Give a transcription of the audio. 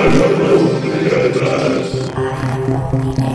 I don't know the address.